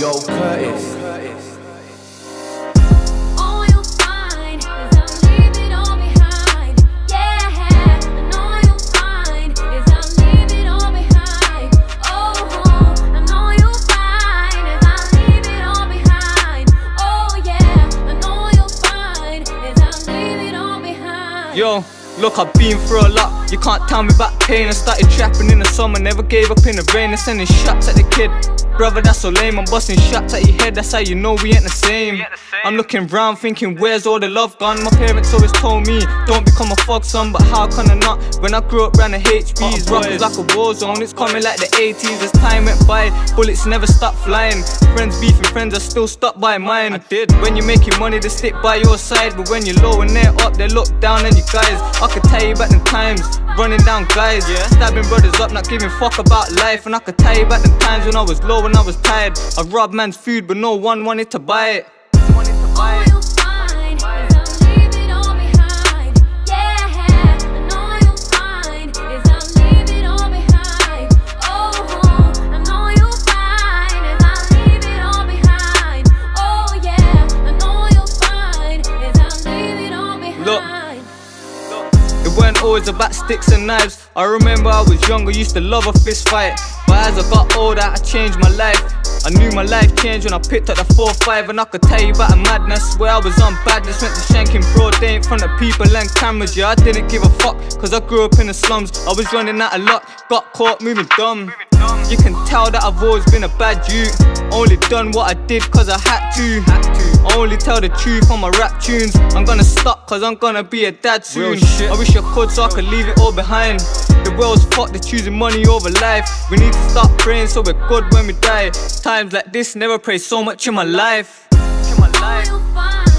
Yo, Curtis. All you'll find is I'll leave it all behind. Yeah, I know you'll find is I'll leave it all behind. Oh, I know you'll find is I'll leave it all behind. Oh yeah, I know you'll find is I'll leave it all behind. Yo, look, I've been through a lot. You can't tell me about pain. I started trapping in the summer, never gave up in the rain. And sending shots at the kid. Brother, that's so lame. I'm busting shots at your head, that's how you know we ain't the same. I'm looking round thinking, where's all the love gone? My parents always told me, don't become a fuck son, but how can I not? When I grew up around the rough is like a war zone. It's coming like the 80s as time went by. Bullets never stop flying. Friends beefing, friends are still stuck by mine. I did. When you're making money, they stick by your side, but when you're low and they're up, they look down on you guys. I could tell you about the times, running down guys, yeah. stabbing brothers up, not giving fuck about life. And I could tell you about the times when I was low and I was tired. I robbed man's food, but no one wanted to buy it. All you'll find It weren't always about sticks and knives. I remember I was younger, used to love a fist fight. But as I got older, I changed my life. I knew my life changed when I picked up the 4-5 And I could tell you about a madness Where I was on badness Went to shanking broad day in front of people and cameras Yeah, I didn't give a fuck Cause I grew up in the slums I was running out a lot Got caught moving dumb You can tell that I've always been a bad dude. Only done what I did cause I had to. I only tell the truth on my rap tunes. I'm gonna stop cause I'm gonna be a dad soon. I wish I could so I could leave it all behind. The world's fucked, they're choosing money over life. We need to start praying so we're good when we die. Times like this, never pray so much in my life. In my life. You'll find